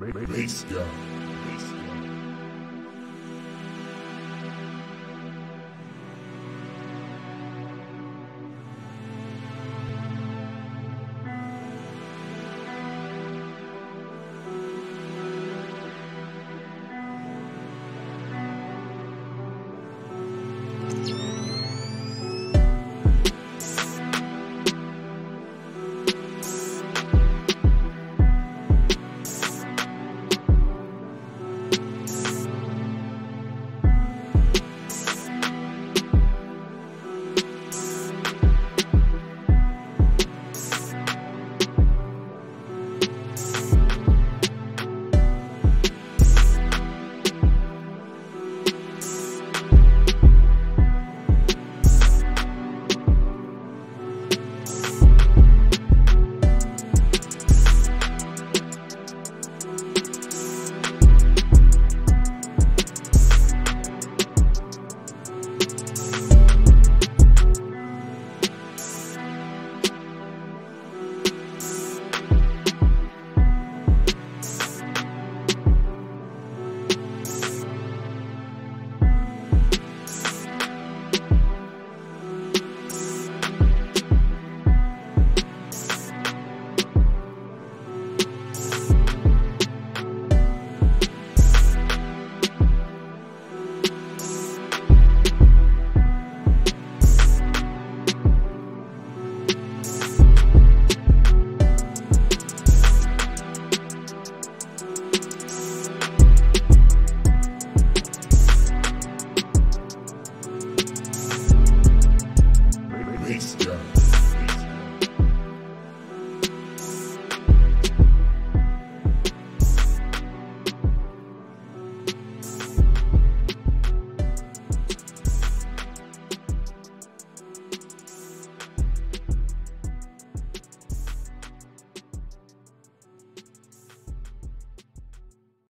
Race Gun.